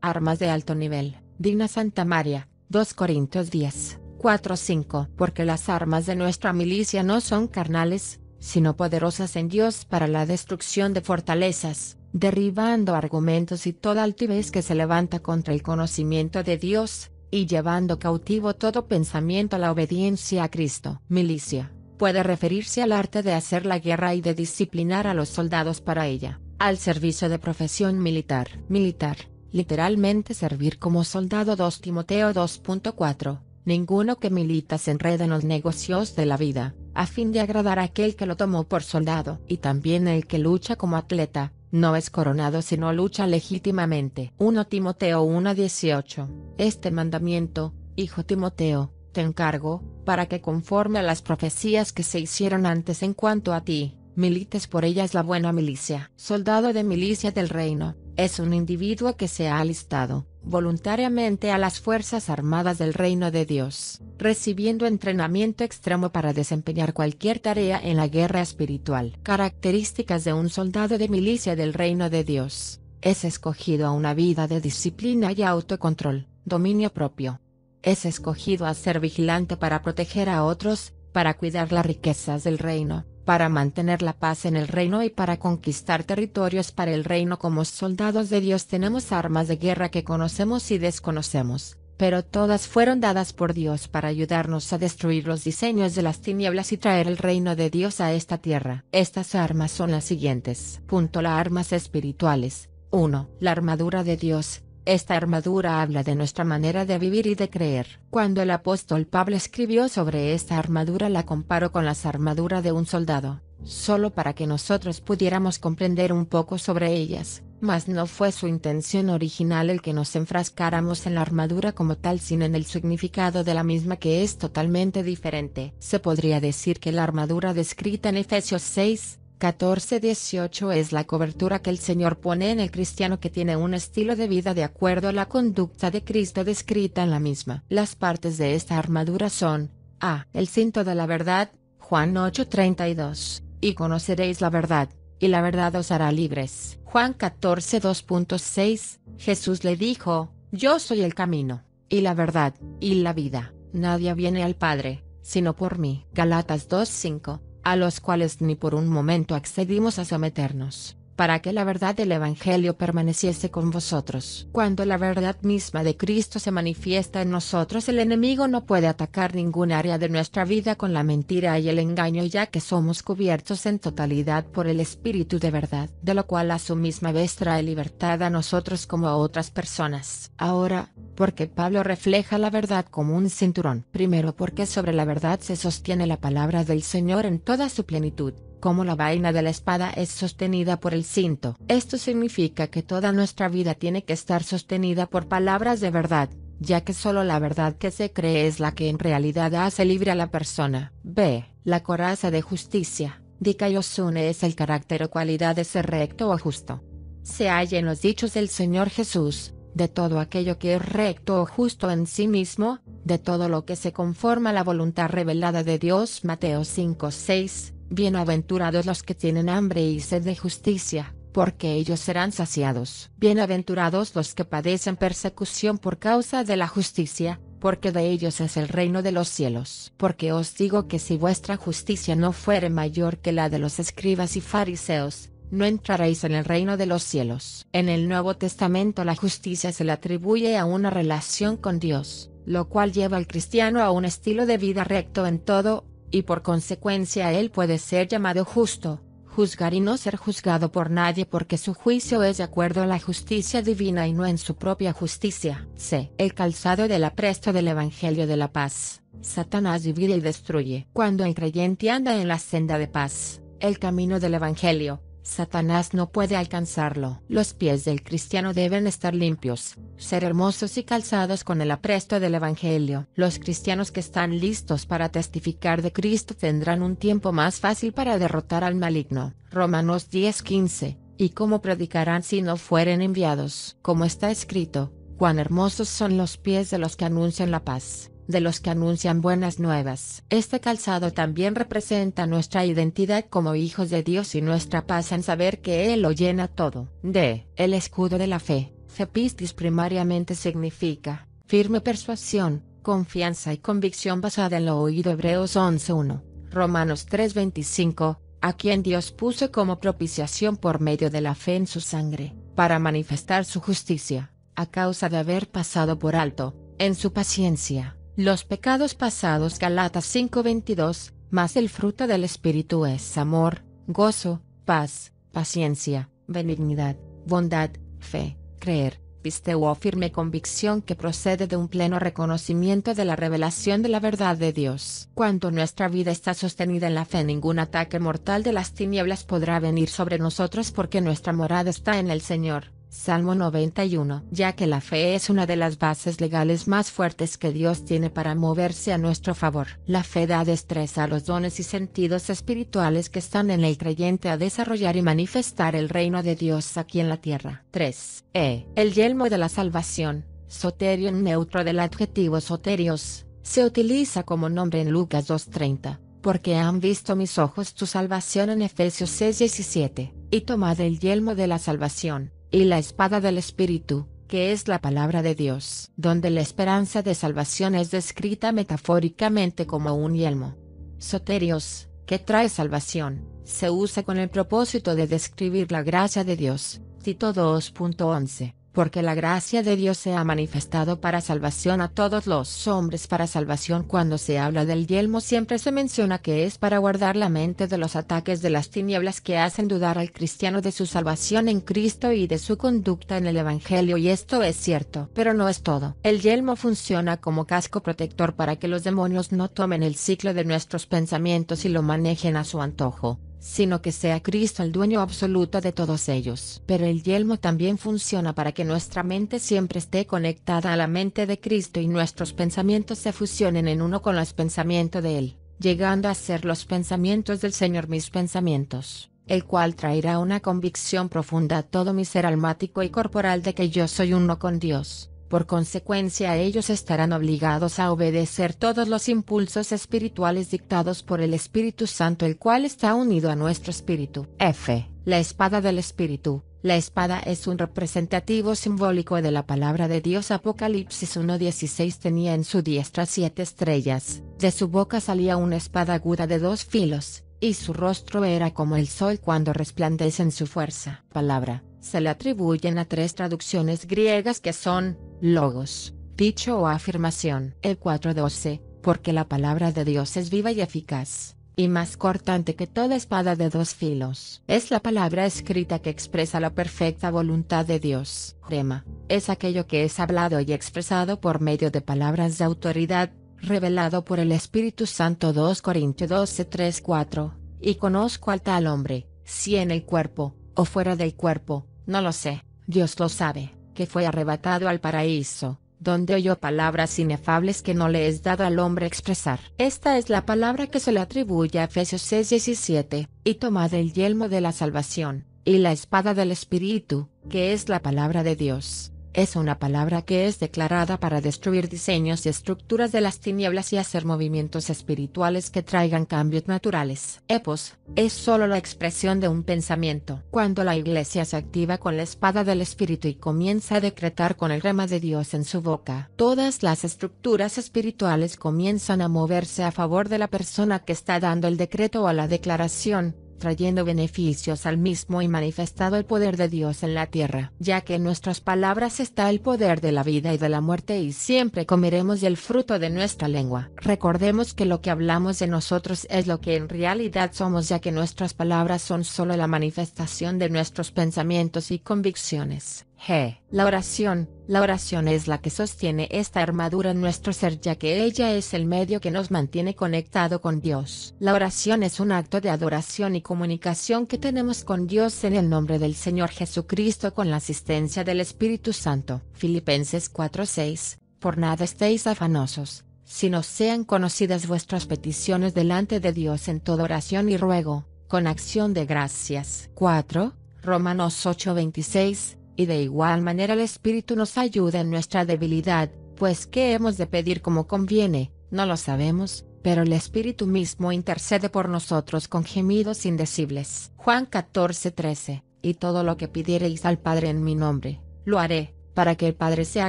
armas de alto nivel. Digna Santa María, 2 Corintios 10, 4 5. Porque las armas de nuestra milicia no son carnales, sino poderosas en Dios para la destrucción de fortalezas, derribando argumentos y toda altivez que se levanta contra el conocimiento de Dios, y llevando cautivo todo pensamiento a la obediencia a Cristo. Milicia puede referirse al arte de hacer la guerra y de disciplinar a los soldados para ella, al servicio de profesión militar. Militar, literalmente servir como soldado 2 Timoteo 2.4, ninguno que milita se enreda en los negocios de la vida, a fin de agradar a aquel que lo tomó por soldado. Y también el que lucha como atleta, no es coronado sino lucha legítimamente. 1 Timoteo 1.18. Este mandamiento, hijo Timoteo, te encargo, para que conforme a las profecías que se hicieron antes en cuanto a ti, milites por ellas la buena milicia. Soldado de milicia del reino, es un individuo que se ha alistado, voluntariamente a las Fuerzas Armadas del Reino de Dios, recibiendo entrenamiento extremo para desempeñar cualquier tarea en la guerra espiritual. Características de un soldado de milicia del Reino de Dios. Es escogido a una vida de disciplina y autocontrol, dominio propio. Es escogido a ser vigilante para proteger a otros, para cuidar las riquezas del reino, para mantener la paz en el reino y para conquistar territorios para el reino como soldados de Dios tenemos armas de guerra que conocemos y desconocemos, pero todas fueron dadas por Dios para ayudarnos a destruir los diseños de las tinieblas y traer el reino de Dios a esta tierra. Estas armas son las siguientes. Punto las armas espirituales. 1. La armadura de Dios. Esta armadura habla de nuestra manera de vivir y de creer. Cuando el apóstol Pablo escribió sobre esta armadura la comparó con las armaduras de un soldado, solo para que nosotros pudiéramos comprender un poco sobre ellas, mas no fue su intención original el que nos enfrascáramos en la armadura como tal sino en el significado de la misma que es totalmente diferente. Se podría decir que la armadura descrita en Efesios 6, 14-18 es la cobertura que el Señor pone en el cristiano que tiene un estilo de vida de acuerdo a la conducta de Cristo descrita en la misma. Las partes de esta armadura son, a. El cinto de la verdad, Juan 8:32, y conoceréis la verdad, y la verdad os hará libres. Juan 14 2.6, Jesús le dijo, Yo soy el camino, y la verdad, y la vida, nadie viene al Padre, sino por mí. Galatas 2.5 a los cuales ni por un momento accedimos a someternos, para que la verdad del Evangelio permaneciese con vosotros. Cuando la verdad misma de Cristo se manifiesta en nosotros el enemigo no puede atacar ningún área de nuestra vida con la mentira y el engaño ya que somos cubiertos en totalidad por el Espíritu de verdad, de lo cual a su misma vez trae libertad a nosotros como a otras personas. Ahora, porque Pablo refleja la verdad como un cinturón. Primero porque sobre la verdad se sostiene la palabra del Señor en toda su plenitud, como la vaina de la espada es sostenida por el cinto. Esto significa que toda nuestra vida tiene que estar sostenida por palabras de verdad, ya que solo la verdad que se cree es la que en realidad hace libre a la persona. B. La coraza de justicia. Dikaiosune es el carácter o cualidad de ser recto o justo. Se halla en los dichos del Señor Jesús, de todo aquello que es recto o justo en sí mismo, de todo lo que se conforma a la voluntad revelada de Dios. Mateo 5:6, Bienaventurados los que tienen hambre y sed de justicia, porque ellos serán saciados. Bienaventurados los que padecen persecución por causa de la justicia, porque de ellos es el reino de los cielos. Porque os digo que si vuestra justicia no fuere mayor que la de los escribas y fariseos, no entraréis en el reino de los cielos. En el Nuevo Testamento la justicia se le atribuye a una relación con Dios, lo cual lleva al cristiano a un estilo de vida recto en todo, y por consecuencia él puede ser llamado justo, juzgar y no ser juzgado por nadie porque su juicio es de acuerdo a la justicia divina y no en su propia justicia. C. El calzado del apresto del Evangelio de la paz. Satanás divide y destruye. Cuando el creyente anda en la senda de paz, el camino del Evangelio, Satanás no puede alcanzarlo. Los pies del cristiano deben estar limpios, ser hermosos y calzados con el apresto del Evangelio. Los cristianos que están listos para testificar de Cristo tendrán un tiempo más fácil para derrotar al maligno. Romanos 10:15. ¿Y cómo predicarán si no fueren enviados? Como está escrito, cuán hermosos son los pies de los que anuncian la paz de los que anuncian buenas nuevas. Este calzado también representa nuestra identidad como hijos de Dios y nuestra paz en saber que Él lo llena todo. D. El escudo de la fe. Cepistis primariamente significa, firme persuasión, confianza y convicción basada en lo oído Hebreos 11.1, Romanos 3.25, a quien Dios puso como propiciación por medio de la fe en su sangre, para manifestar su justicia, a causa de haber pasado por alto, en su paciencia, los pecados pasados Galatas 5.22, mas el fruto del Espíritu es amor, gozo, paz, paciencia, benignidad, bondad, fe, creer, pisteo o firme convicción que procede de un pleno reconocimiento de la revelación de la verdad de Dios. Cuando nuestra vida está sostenida en la fe, ningún ataque mortal de las tinieblas podrá venir sobre nosotros porque nuestra morada está en el Señor. Salmo 91. Ya que la fe es una de las bases legales más fuertes que Dios tiene para moverse a nuestro favor. La fe da destreza a los dones y sentidos espirituales que están en el creyente a desarrollar y manifestar el reino de Dios aquí en la tierra. 3. E. El yelmo de la salvación. Soterion neutro del adjetivo soterios. Se utiliza como nombre en Lucas 2.30 porque han visto mis ojos tu salvación en Efesios 6:17, y tomad el yelmo de la salvación, y la espada del Espíritu, que es la palabra de Dios, donde la esperanza de salvación es descrita metafóricamente como un yelmo. Soterios, que trae salvación, se usa con el propósito de describir la gracia de Dios. Tito 2.11 porque la gracia de Dios se ha manifestado para salvación a todos los hombres para salvación cuando se habla del yelmo siempre se menciona que es para guardar la mente de los ataques de las tinieblas que hacen dudar al cristiano de su salvación en Cristo y de su conducta en el Evangelio y esto es cierto, pero no es todo. El yelmo funciona como casco protector para que los demonios no tomen el ciclo de nuestros pensamientos y lo manejen a su antojo sino que sea Cristo el dueño absoluto de todos ellos. Pero el yelmo también funciona para que nuestra mente siempre esté conectada a la mente de Cristo y nuestros pensamientos se fusionen en uno con los pensamientos de Él, llegando a ser los pensamientos del Señor mis pensamientos, el cual traerá una convicción profunda a todo mi ser almático y corporal de que yo soy uno con Dios. Por consecuencia ellos estarán obligados a obedecer todos los impulsos espirituales dictados por el Espíritu Santo el cual está unido a nuestro espíritu. F. La espada del Espíritu. La espada es un representativo simbólico de la palabra de Dios. Apocalipsis 1.16 tenía en su diestra siete estrellas, de su boca salía una espada aguda de dos filos, y su rostro era como el sol cuando resplandece en su fuerza. Palabra se le atribuyen a tres traducciones griegas que son, logos, dicho o afirmación. El 4.12, porque la palabra de Dios es viva y eficaz, y más cortante que toda espada de dos filos. Es la palabra escrita que expresa la perfecta voluntad de Dios. Rema, es aquello que es hablado y expresado por medio de palabras de autoridad, revelado por el Espíritu Santo 2 Corintios 12 3 4, y conozco al tal hombre, si en el cuerpo, o fuera del cuerpo, no lo sé, Dios lo sabe, que fue arrebatado al paraíso, donde oyó palabras inefables que no le es dado al hombre expresar. Esta es la palabra que se le atribuye a Efesios 6:17, y tomad el yelmo de la salvación, y la espada del Espíritu, que es la palabra de Dios es una palabra que es declarada para destruir diseños y estructuras de las tinieblas y hacer movimientos espirituales que traigan cambios naturales. Epos, es solo la expresión de un pensamiento. Cuando la iglesia se activa con la espada del espíritu y comienza a decretar con el rema de Dios en su boca, todas las estructuras espirituales comienzan a moverse a favor de la persona que está dando el decreto o la declaración, trayendo beneficios al mismo y manifestado el poder de Dios en la tierra, ya que en nuestras palabras está el poder de la vida y de la muerte y siempre comeremos del fruto de nuestra lengua. Recordemos que lo que hablamos de nosotros es lo que en realidad somos ya que nuestras palabras son solo la manifestación de nuestros pensamientos y convicciones. G. La oración. La oración es la que sostiene esta armadura en nuestro ser ya que ella es el medio que nos mantiene conectado con Dios. La oración es un acto de adoración y comunicación que tenemos con Dios en el nombre del Señor Jesucristo con la asistencia del Espíritu Santo. Filipenses 4:6. Por nada estéis afanosos, sino sean conocidas vuestras peticiones delante de Dios en toda oración y ruego, con acción de gracias. 4. Romanos 8:26 y de igual manera el Espíritu nos ayuda en nuestra debilidad, pues ¿qué hemos de pedir como conviene? No lo sabemos, pero el Espíritu mismo intercede por nosotros con gemidos indecibles. Juan 14:13, y todo lo que pidiereis al Padre en mi nombre, lo haré, para que el Padre sea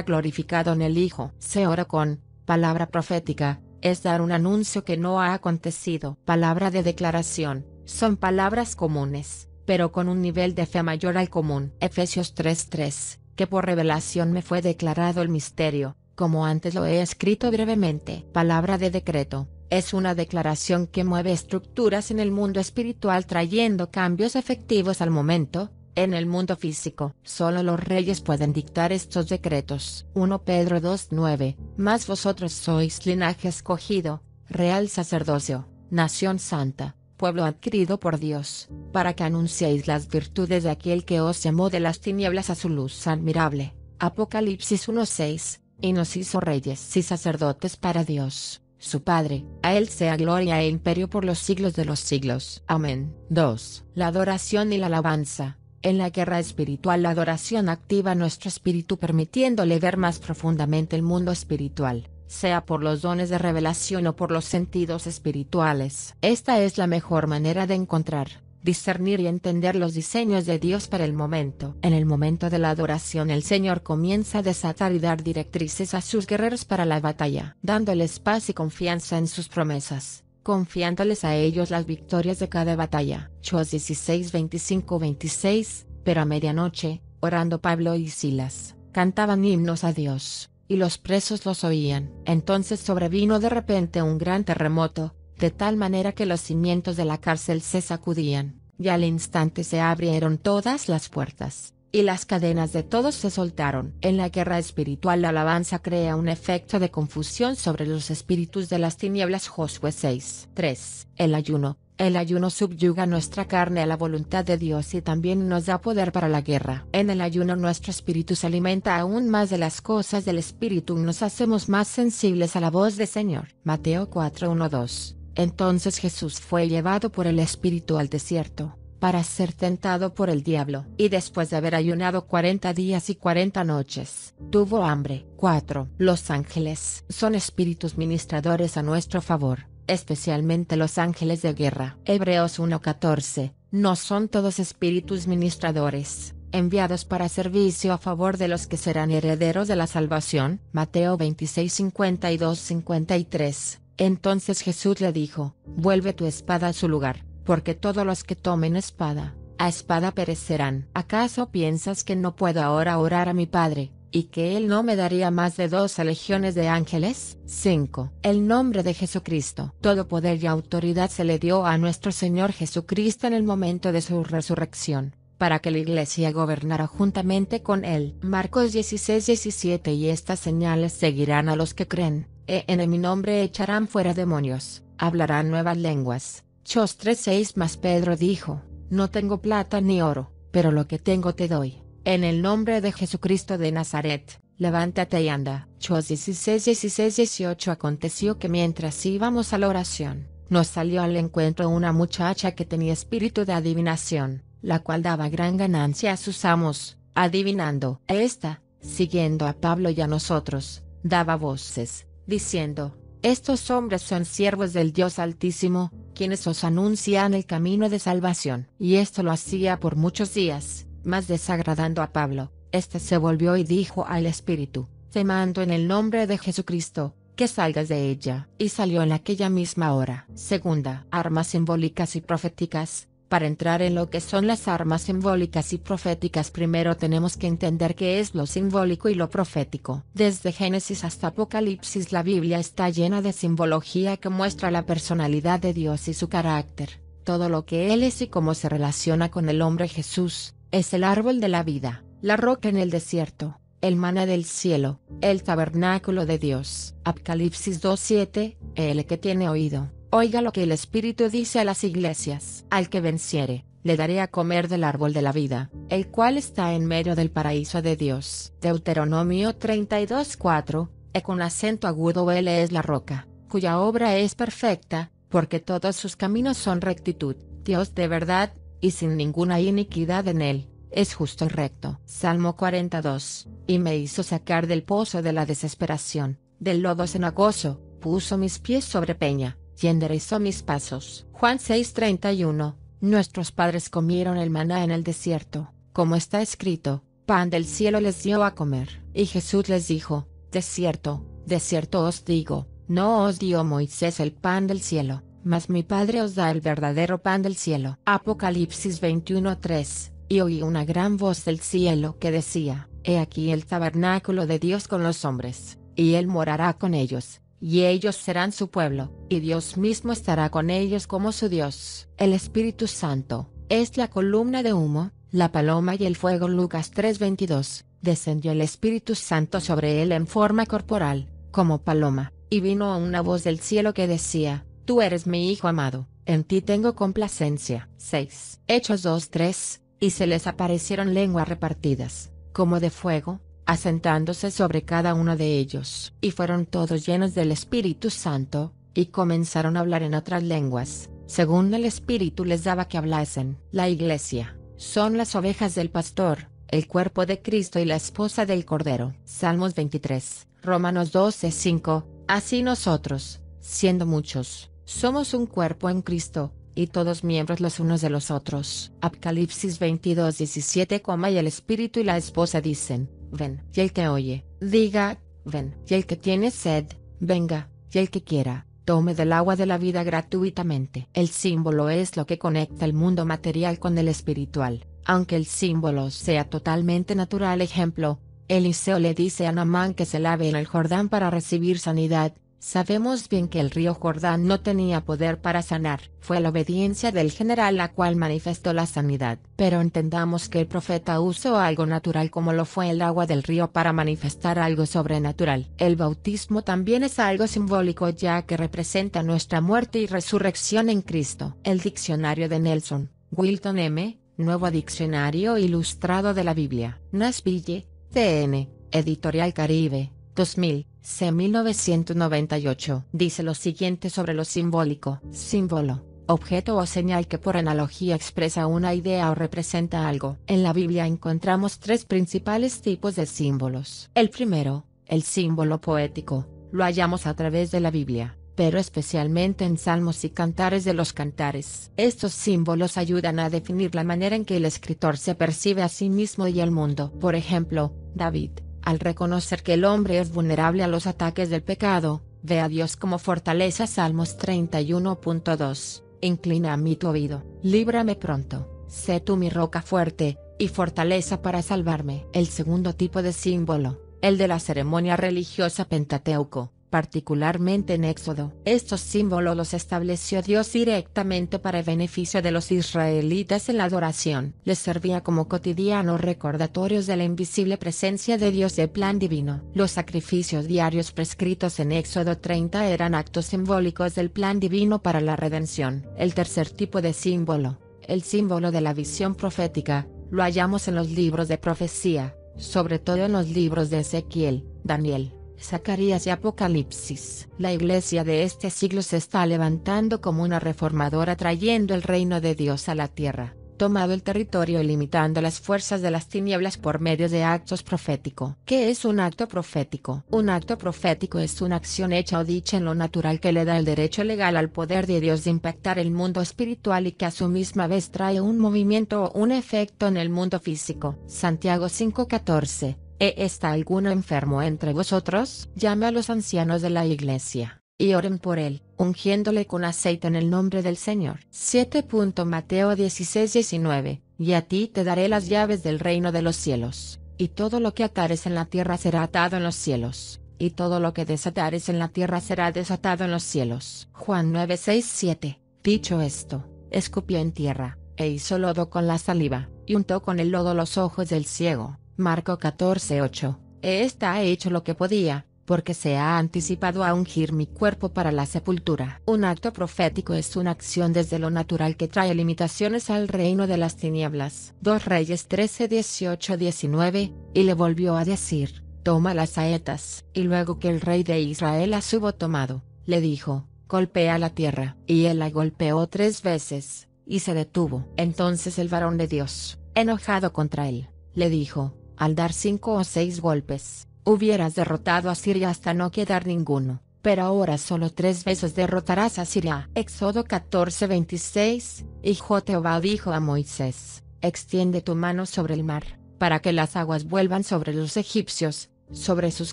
glorificado en el Hijo. Se ora con, palabra profética, es dar un anuncio que no ha acontecido. Palabra de declaración, son palabras comunes, pero con un nivel de fe mayor al común. Efesios 3:3, que por revelación me fue declarado el misterio, como antes lo he escrito brevemente. Palabra de decreto, es una declaración que mueve estructuras en el mundo espiritual trayendo cambios efectivos al momento, en el mundo físico, solo los reyes pueden dictar estos decretos. 1 Pedro 2.9, Mas vosotros sois linaje escogido, real sacerdocio, nación santa, pueblo adquirido por Dios, para que anunciéis las virtudes de aquel que os llamó de las tinieblas a su luz admirable. Apocalipsis 1.6, y nos hizo reyes y sacerdotes para Dios, su Padre, a Él sea gloria e imperio por los siglos de los siglos. Amén. 2. La adoración y la alabanza. En la guerra espiritual la adoración activa nuestro espíritu permitiéndole ver más profundamente el mundo espiritual, sea por los dones de revelación o por los sentidos espirituales. Esta es la mejor manera de encontrar, discernir y entender los diseños de Dios para el momento. En el momento de la adoración el Señor comienza a desatar y dar directrices a sus guerreros para la batalla, dándoles paz y confianza en sus promesas confiándoles a ellos las victorias de cada batalla. Chos 16 25 26, pero a medianoche, orando Pablo y Silas, cantaban himnos a Dios, y los presos los oían. Entonces sobrevino de repente un gran terremoto, de tal manera que los cimientos de la cárcel se sacudían, y al instante se abrieron todas las puertas y las cadenas de todos se soltaron. En la guerra espiritual la alabanza crea un efecto de confusión sobre los espíritus de las tinieblas Josué 6. 3. El ayuno. El ayuno subyuga nuestra carne a la voluntad de Dios y también nos da poder para la guerra. En el ayuno nuestro espíritu se alimenta aún más de las cosas del espíritu y nos hacemos más sensibles a la voz del Señor. Mateo 4.1.2. Entonces Jesús fue llevado por el espíritu al desierto para ser tentado por el diablo. Y después de haber ayunado 40 días y 40 noches, tuvo hambre. 4. Los ángeles son espíritus ministradores a nuestro favor, especialmente los ángeles de guerra. Hebreos 1.14. No son todos espíritus ministradores, enviados para servicio a favor de los que serán herederos de la salvación. Mateo 26.52-53. Entonces Jesús le dijo, vuelve tu espada a su lugar porque todos los que tomen espada, a espada perecerán. ¿Acaso piensas que no puedo ahora orar a mi Padre, y que Él no me daría más de dos legiones de ángeles? 5. El nombre de Jesucristo. Todo poder y autoridad se le dio a nuestro Señor Jesucristo en el momento de su resurrección para que la iglesia gobernara juntamente con él. Marcos 16, 17 Y estas señales seguirán a los que creen, e en mi nombre echarán fuera demonios, hablarán nuevas lenguas, Chos 3:6 Mas Pedro dijo, No tengo plata ni oro, pero lo que tengo te doy. En el nombre de Jesucristo de Nazaret, levántate y anda. Chos 16, 16, 18 Aconteció que mientras íbamos a la oración, nos salió al encuentro una muchacha que tenía espíritu de adivinación, la cual daba gran ganancia a sus amos, adivinando. Esta, siguiendo a Pablo y a nosotros, daba voces, diciendo, Estos hombres son siervos del Dios Altísimo, quienes os anuncian el camino de salvación. Y esto lo hacía por muchos días, más desagradando a Pablo. Este se volvió y dijo al Espíritu, Te mando en el nombre de Jesucristo, que salgas de ella. Y salió en aquella misma hora. Segunda, armas simbólicas y proféticas. Para entrar en lo que son las armas simbólicas y proféticas primero tenemos que entender qué es lo simbólico y lo profético. Desde Génesis hasta Apocalipsis la Biblia está llena de simbología que muestra la personalidad de Dios y su carácter, todo lo que Él es y cómo se relaciona con el hombre Jesús, es el árbol de la vida, la roca en el desierto, el maná del cielo, el tabernáculo de Dios. Apocalipsis 2.7, el que tiene oído Oiga lo que el Espíritu dice a las iglesias. Al que venciere, le daré a comer del árbol de la vida, el cual está en medio del paraíso de Dios. Deuteronomio 32:4, e con acento agudo Él es la roca, cuya obra es perfecta, porque todos sus caminos son rectitud, Dios de verdad, y sin ninguna iniquidad en él, es justo y recto. Salmo 42, y me hizo sacar del pozo de la desesperación, del lodo cenagoso, puso mis pies sobre peña y enderezó mis pasos. Juan 6:31 Nuestros padres comieron el maná en el desierto, como está escrito, pan del cielo les dio a comer. Y Jesús les dijo, De cierto, de cierto os digo, no os dio Moisés el pan del cielo, mas mi Padre os da el verdadero pan del cielo. Apocalipsis 21:3. Y oí una gran voz del cielo que decía, He aquí el tabernáculo de Dios con los hombres, y él morará con ellos, y ellos serán su pueblo, y Dios mismo estará con ellos como su Dios. El Espíritu Santo, es la columna de humo, la paloma y el fuego Lucas 3:22, descendió el Espíritu Santo sobre él en forma corporal, como paloma, y vino una voz del cielo que decía, Tú eres mi Hijo amado, en ti tengo complacencia. 6. Hechos 2:3, y se les aparecieron lenguas repartidas, como de fuego, asentándose sobre cada uno de ellos. Y fueron todos llenos del Espíritu Santo, y comenzaron a hablar en otras lenguas, según el Espíritu les daba que hablasen. La Iglesia, son las ovejas del pastor, el cuerpo de Cristo y la esposa del Cordero. Salmos 23, Romanos 12:5, así nosotros, siendo muchos, somos un cuerpo en Cristo, y todos miembros los unos de los otros. Apocalipsis 22, 17, y el Espíritu y la esposa dicen, ven, y el que oye, diga, ven, y el que tiene sed, venga, y el que quiera, tome del agua de la vida gratuitamente. El símbolo es lo que conecta el mundo material con el espiritual, aunque el símbolo sea totalmente natural. Ejemplo, Eliseo le dice a Namán que se lave en el Jordán para recibir sanidad, Sabemos bien que el río Jordán no tenía poder para sanar, fue la obediencia del general la cual manifestó la sanidad. Pero entendamos que el profeta usó algo natural como lo fue el agua del río para manifestar algo sobrenatural. El bautismo también es algo simbólico ya que representa nuestra muerte y resurrección en Cristo. El diccionario de Nelson, Wilton M., Nuevo Diccionario Ilustrado de la Biblia. Nasville, TN, Editorial Caribe, 2000. C. 1998 dice lo siguiente sobre lo simbólico. Símbolo. Objeto o señal que por analogía expresa una idea o representa algo. En la Biblia encontramos tres principales tipos de símbolos. El primero, el símbolo poético, lo hallamos a través de la Biblia, pero especialmente en salmos y cantares de los cantares. Estos símbolos ayudan a definir la manera en que el escritor se percibe a sí mismo y al mundo. Por ejemplo, David, al reconocer que el hombre es vulnerable a los ataques del pecado, ve a Dios como fortaleza. Salmos 31.2, inclina a mí tu oído, líbrame pronto, sé tú mi roca fuerte, y fortaleza para salvarme. El segundo tipo de símbolo, el de la ceremonia religiosa Pentateuco, particularmente en Éxodo. Estos símbolos los estableció Dios directamente para el beneficio de los israelitas en la adoración. Les servía como cotidianos recordatorios de la invisible presencia de Dios del plan divino. Los sacrificios diarios prescritos en Éxodo 30 eran actos simbólicos del plan divino para la redención. El tercer tipo de símbolo, el símbolo de la visión profética, lo hallamos en los libros de profecía, sobre todo en los libros de Ezequiel, Daniel, Zacarías y Apocalipsis. La iglesia de este siglo se está levantando como una reformadora trayendo el reino de Dios a la tierra, tomado el territorio y limitando las fuerzas de las tinieblas por medio de actos proféticos. ¿Qué es un acto profético? Un acto profético es una acción hecha o dicha en lo natural que le da el derecho legal al poder de Dios de impactar el mundo espiritual y que a su misma vez trae un movimiento o un efecto en el mundo físico. Santiago 5:14 ¿E ¿Está alguno enfermo entre vosotros? Llame a los ancianos de la iglesia, y oren por él, ungiéndole con aceite en el nombre del Señor. 7. Mateo 16-19, y a ti te daré las llaves del reino de los cielos, y todo lo que atares en la tierra será atado en los cielos, y todo lo que desatares en la tierra será desatado en los cielos. Juan 9-6-7. Dicho esto, escupió en tierra, e hizo lodo con la saliva, y untó con el lodo los ojos del ciego Marco 14:8. Esta ha hecho lo que podía, porque se ha anticipado a ungir mi cuerpo para la sepultura. Un acto profético es una acción desde lo natural que trae limitaciones al reino de las tinieblas. 2 Reyes 13, 18, 19, y le volvió a decir, toma las saetas. Y luego que el rey de Israel las hubo tomado, le dijo, golpea la tierra. Y él la golpeó tres veces, y se detuvo. Entonces el varón de Dios, enojado contra él, le dijo, al dar cinco o seis golpes, hubieras derrotado a Siria hasta no quedar ninguno, pero ahora solo tres veces derrotarás a Siria. Éxodo 14:26, y Jehová dijo a Moisés, extiende tu mano sobre el mar, para que las aguas vuelvan sobre los egipcios, sobre sus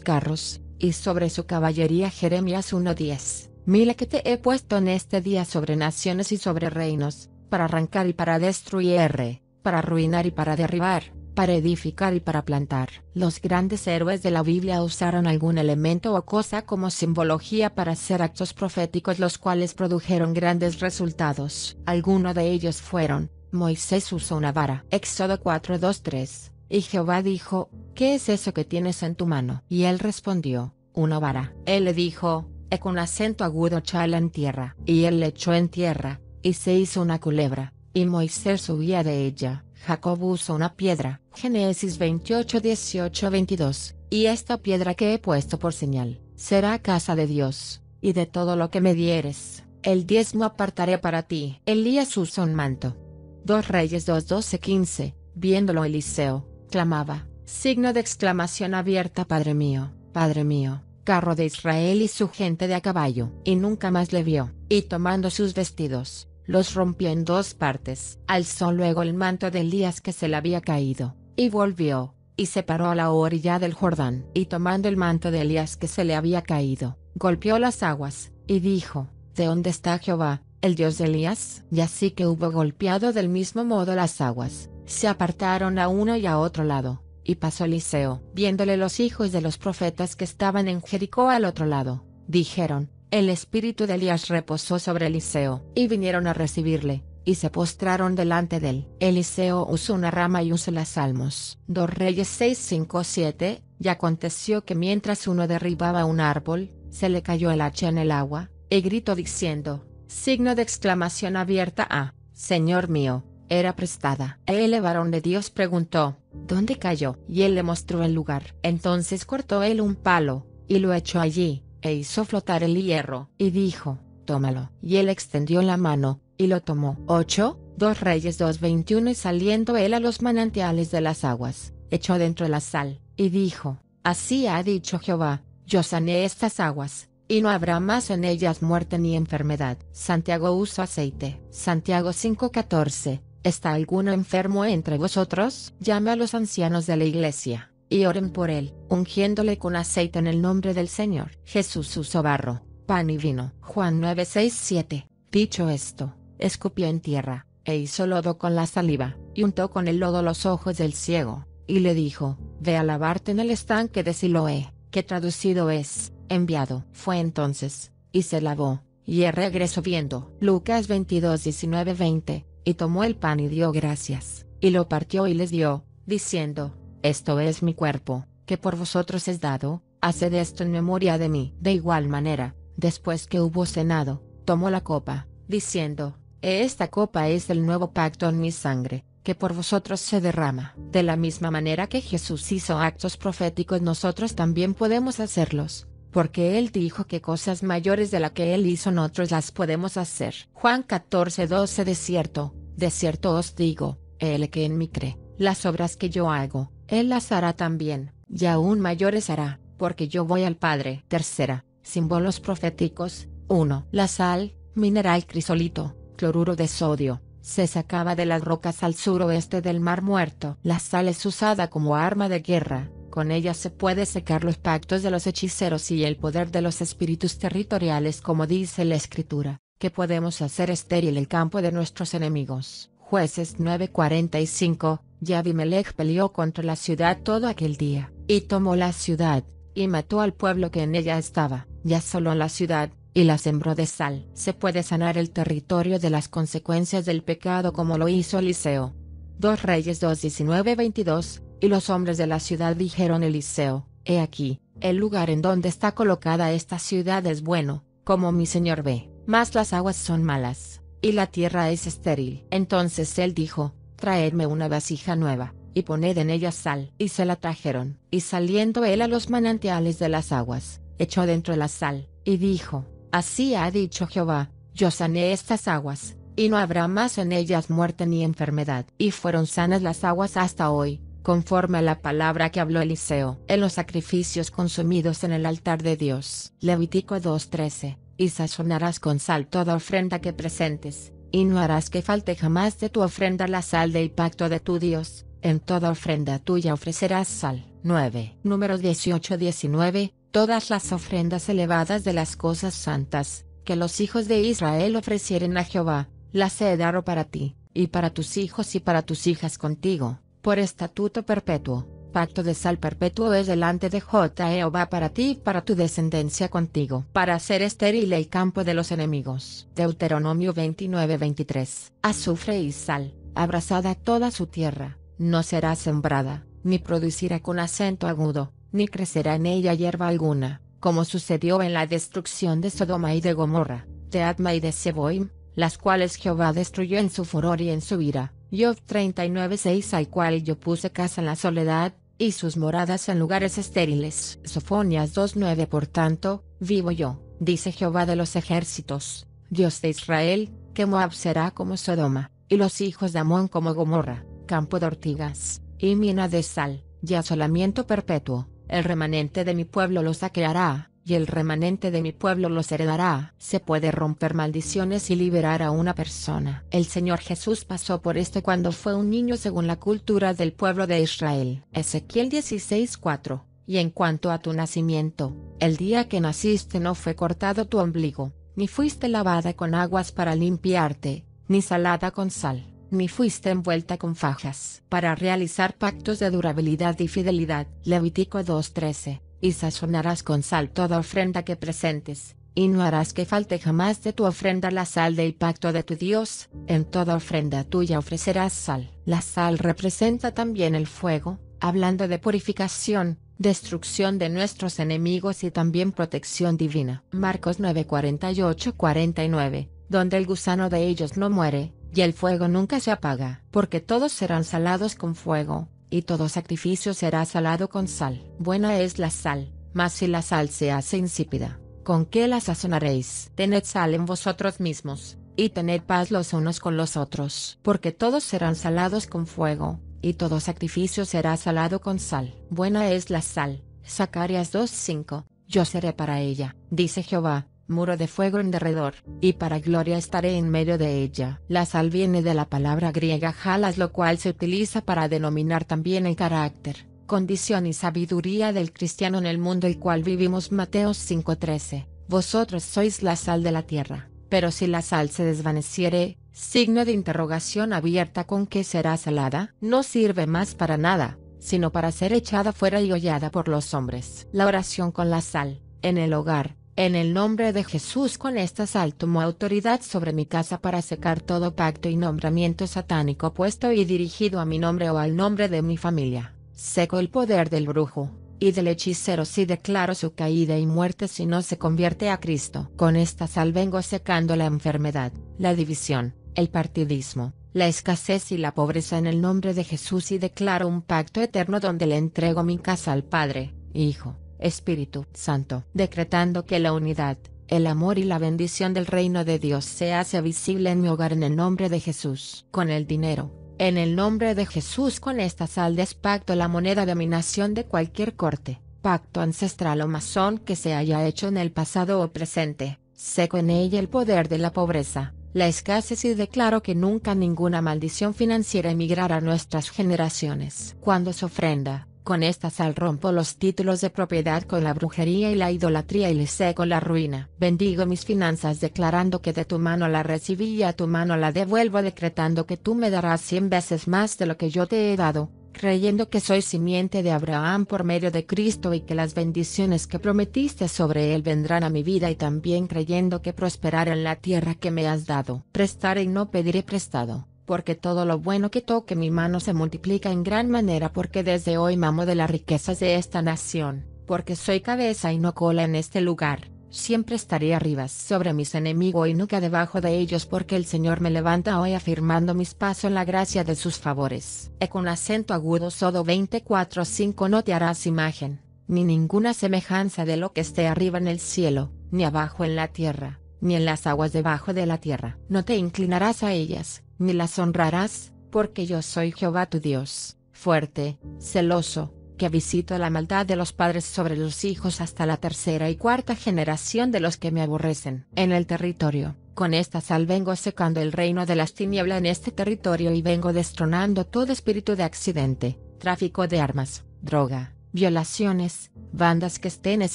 carros, y sobre su caballería. Jeremías 1:10. Mira que te he puesto en este día sobre naciones y sobre reinos, para arrancar y para destruir, para arruinar y para derribar, para edificar y para plantar. Los grandes héroes de la Biblia usaron algún elemento o cosa como simbología para hacer actos proféticos los cuales produjeron grandes resultados. Algunos de ellos fueron, Moisés usó una vara. Éxodo 4:2-3. Y Jehová dijo, ¿qué es eso que tienes en tu mano? Y él respondió, una vara. Él le dijo, e con acento agudo chala en tierra. Y él le echó en tierra, y se hizo una culebra, y Moisés subía de ella. Jacob usó una piedra. Génesis 28, 18, 22. Y esta piedra que he puesto por señal, será casa de Dios, y de todo lo que me dieres, el diezmo apartaré para ti. Elías usó un manto. Dos Reyes 2, 12, 15. Viéndolo Eliseo, clamaba, signo de exclamación abierta Padre mío, Padre mío, carro de Israel y su gente de a caballo. Y nunca más le vio, y tomando sus vestidos, los rompió en dos partes. Alzó luego el manto de Elías que se le había caído, y volvió, y se paró a la orilla del Jordán. Y tomando el manto de Elías que se le había caído, golpeó las aguas, y dijo, ¿De dónde está Jehová, el Dios de Elías? Y así que hubo golpeado del mismo modo las aguas, se apartaron a uno y a otro lado. Y pasó Eliseo, viéndole los hijos de los profetas que estaban en Jericó al otro lado, dijeron, el espíritu de Elías reposó sobre Eliseo, y vinieron a recibirle, y se postraron delante de él. Eliseo usó una rama y usó las salmos. Dos Reyes 6, 5, 7, y aconteció que mientras uno derribaba un árbol, se le cayó el hacha en el agua, y gritó diciendo, signo de exclamación abierta a, Señor mío, era prestada. El varón de Dios preguntó, ¿dónde cayó? Y él le mostró el lugar. Entonces cortó él un palo, y lo echó allí, e hizo flotar el hierro, y dijo, tómalo. Y él extendió la mano, y lo tomó. 8. Dos Reyes 2.21 Y saliendo él a los manantiales de las aguas, echó dentro la sal, y dijo, Así ha dicho Jehová, yo sané estas aguas, y no habrá más en ellas muerte ni enfermedad. Santiago uso aceite. Santiago 5.14. ¿Está alguno enfermo entre vosotros? Llame a los ancianos de la iglesia y oren por él, ungiéndole con aceite en el nombre del Señor. Jesús usó barro, pan y vino. Juan 9, 6, 7. Dicho esto, escupió en tierra, e hizo lodo con la saliva, y untó con el lodo los ojos del ciego, y le dijo, Ve a lavarte en el estanque de Siloé, que traducido es, enviado. Fue entonces, y se lavó, y él regresó viendo. Lucas 22, 19, 20, y tomó el pan y dio gracias, y lo partió y les dio, diciendo, esto es mi cuerpo, que por vosotros es dado, haced esto en memoria de mí. De igual manera, después que hubo cenado, tomó la copa, diciendo, Esta copa es el nuevo pacto en mi sangre, que por vosotros se derrama. De la misma manera que Jesús hizo actos proféticos nosotros también podemos hacerlos, porque Él dijo que cosas mayores de la que Él hizo nosotros las podemos hacer. Juan 14, 12 De cierto, de cierto os digo, el que en mí cree, las obras que yo hago, él las hará también, y aún mayores hará, porque yo voy al Padre. Tercera, símbolos proféticos. 1. La sal, mineral crisolito, cloruro de sodio, se sacaba de las rocas al suroeste del Mar Muerto. La sal es usada como arma de guerra, con ella se puede secar los pactos de los hechiceros y el poder de los espíritus territoriales como dice la escritura, que podemos hacer estéril el campo de nuestros enemigos. Jueces 9:45, y Abimelech peleó contra la ciudad todo aquel día, y tomó la ciudad, y mató al pueblo que en ella estaba, ya asoló la ciudad, y la sembró de sal. Se puede sanar el territorio de las consecuencias del pecado como lo hizo Eliseo. 2 Reyes 219 22, y los hombres de la ciudad dijeron Eliseo, He aquí, el lugar en donde está colocada esta ciudad es bueno, como mi señor ve, mas las aguas son malas, y la tierra es estéril. Entonces él dijo, traedme una vasija nueva, y poned en ella sal. Y se la trajeron. Y saliendo él a los manantiales de las aguas, echó dentro la sal, y dijo, Así ha dicho Jehová, yo sané estas aguas, y no habrá más en ellas muerte ni enfermedad. Y fueron sanas las aguas hasta hoy, conforme a la palabra que habló Eliseo, en los sacrificios consumidos en el altar de Dios. Levítico 2.13, y sazonarás con sal toda ofrenda que presentes y no harás que falte jamás de tu ofrenda la sal del pacto de tu Dios, en toda ofrenda tuya ofrecerás sal. 9. Números 18-19, todas las ofrendas elevadas de las cosas santas, que los hijos de Israel ofrecieren a Jehová, las he dado para ti, y para tus hijos y para tus hijas contigo, por estatuto perpetuo. Pacto de sal perpetuo es delante de Jehová para ti y para tu descendencia contigo, para hacer estéril el campo de los enemigos. Deuteronomio 29-23. Azufre y sal, abrazada toda su tierra, no será sembrada, ni producirá con acento agudo, ni crecerá en ella hierba alguna, como sucedió en la destrucción de Sodoma y de Gomorra, de Adma y de Seboim, las cuales Jehová destruyó en su furor y en su ira. Job 39:6 al cual yo puse casa en la soledad, y sus moradas en lugares estériles. Sofonias 2:9 Por tanto, vivo yo, dice Jehová de los ejércitos, Dios de Israel, que Moab será como Sodoma, y los hijos de Amón como Gomorra, campo de ortigas, y mina de sal, y asolamiento perpetuo, el remanente de mi pueblo los saqueará, y el remanente de mi pueblo los heredará. Se puede romper maldiciones y liberar a una persona. El Señor Jesús pasó por esto cuando fue un niño según la cultura del pueblo de Israel. Ezequiel 16:4. Y en cuanto a tu nacimiento, el día que naciste no fue cortado tu ombligo, ni fuiste lavada con aguas para limpiarte, ni salada con sal ni fuiste envuelta con fajas, para realizar pactos de durabilidad y fidelidad. Levítico 2.13, y sazonarás con sal toda ofrenda que presentes, y no harás que falte jamás de tu ofrenda la sal del pacto de tu Dios, en toda ofrenda tuya ofrecerás sal. La sal representa también el fuego, hablando de purificación, destrucción de nuestros enemigos y también protección divina. Marcos 9:48-49, donde el gusano de ellos no muere, y el fuego nunca se apaga, porque todos serán salados con fuego, y todo sacrificio será salado con sal. Buena es la sal, mas si la sal se hace insípida, ¿con qué la sazonaréis? Tened sal en vosotros mismos, y tened paz los unos con los otros, porque todos serán salados con fuego, y todo sacrificio será salado con sal. Buena es la sal. Zacarías 2.5, yo seré para ella, dice Jehová, muro de fuego en derredor, y para gloria estaré en medio de ella. La sal viene de la palabra griega halas lo cual se utiliza para denominar también el carácter, condición y sabiduría del cristiano en el mundo el cual vivimos Mateos 5:13. Vosotros sois la sal de la tierra, pero si la sal se desvaneciere, signo de interrogación abierta con qué será salada, no sirve más para nada, sino para ser echada fuera y hollada por los hombres. La oración con la sal, en el hogar, en el nombre de Jesús con esta sal tomo autoridad sobre mi casa para secar todo pacto y nombramiento satánico puesto y dirigido a mi nombre o al nombre de mi familia. Seco el poder del brujo, y del hechicero si declaro su caída y muerte si no se convierte a Cristo. Con esta sal vengo secando la enfermedad, la división, el partidismo, la escasez y la pobreza en el nombre de Jesús y declaro un pacto eterno donde le entrego mi casa al Padre, Hijo, Espíritu Santo, decretando que la unidad, el amor y la bendición del reino de Dios se hace visible en mi hogar en el nombre de Jesús. Con el dinero, en el nombre de Jesús con esta sal despacto la moneda de mi nación de cualquier corte, pacto ancestral o masón que se haya hecho en el pasado o presente, seco en ella el poder de la pobreza, la escasez y declaro que nunca ninguna maldición financiera emigrará a nuestras generaciones. Cuando se ofrenda, con esta sal rompo los títulos de propiedad con la brujería y la idolatría y le seco la ruina. Bendigo mis finanzas declarando que de tu mano la recibí y a tu mano la devuelvo decretando que tú me darás cien veces más de lo que yo te he dado, creyendo que soy simiente de Abraham por medio de Cristo y que las bendiciones que prometiste sobre él vendrán a mi vida y también creyendo que prosperaré en la tierra que me has dado. Prestaré y no pediré prestado porque todo lo bueno que toque mi mano se multiplica en gran manera porque desde hoy mamo de las riquezas de esta nación, porque soy cabeza y no cola en este lugar, siempre estaré arriba sobre mis enemigos y nunca debajo de ellos porque el Señor me levanta hoy afirmando mis pasos en la gracia de sus favores. E con acento agudo Sodo 24:5 no te harás imagen, ni ninguna semejanza de lo que esté arriba en el cielo, ni abajo en la tierra, ni en las aguas debajo de la tierra. No te inclinarás a ellas, ni las honrarás, porque yo soy Jehová tu Dios, fuerte, celoso, que visito la maldad de los padres sobre los hijos hasta la tercera y cuarta generación de los que me aborrecen. En el territorio, Con esta sal vengo secando el reino de las tinieblas en este territorio y vengo destronando todo espíritu de accidente, tráfico de armas, droga, violaciones, bandas que estén en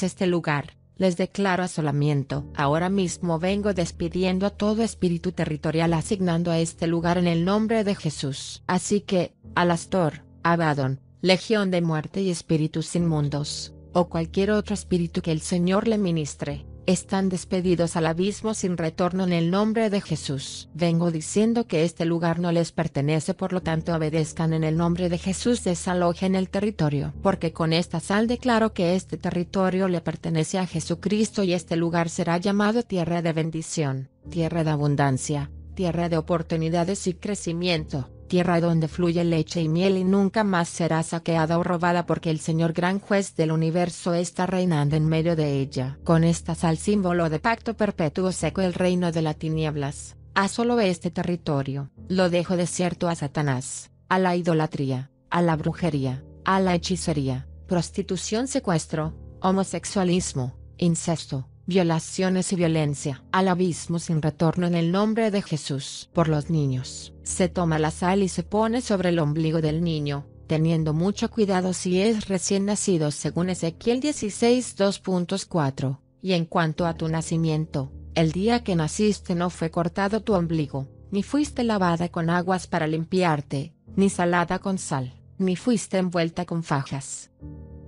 este lugar. Les declaro asolamiento. Ahora mismo vengo despidiendo a todo espíritu territorial asignando a este lugar en el nombre de Jesús. Así que, Alastor, Abaddon, Legión de muerte y espíritus inmundos, o cualquier otro espíritu que el Señor le ministre, están despedidos al abismo sin retorno en el nombre de Jesús. Vengo diciendo que este lugar no les pertenece por lo tanto obedezcan en el nombre de Jesús desalojen el territorio. Porque con esta sal declaro que este territorio le pertenece a Jesucristo y este lugar será llamado tierra de bendición, tierra de abundancia, tierra de oportunidades y crecimiento tierra donde fluye leche y miel y nunca más será saqueada o robada porque el Señor gran juez del universo está reinando en medio de ella. Con esta sal símbolo de pacto perpetuo seco el reino de las tinieblas, a solo este territorio, lo dejo desierto a Satanás, a la idolatría, a la brujería, a la hechicería, prostitución secuestro, homosexualismo, incesto, violaciones y violencia. Al abismo sin retorno en el nombre de Jesús. Por los niños. Se toma la sal y se pone sobre el ombligo del niño, teniendo mucho cuidado si es recién nacido según Ezequiel 16 2.4. Y en cuanto a tu nacimiento, el día que naciste no fue cortado tu ombligo, ni fuiste lavada con aguas para limpiarte, ni salada con sal, ni fuiste envuelta con fajas.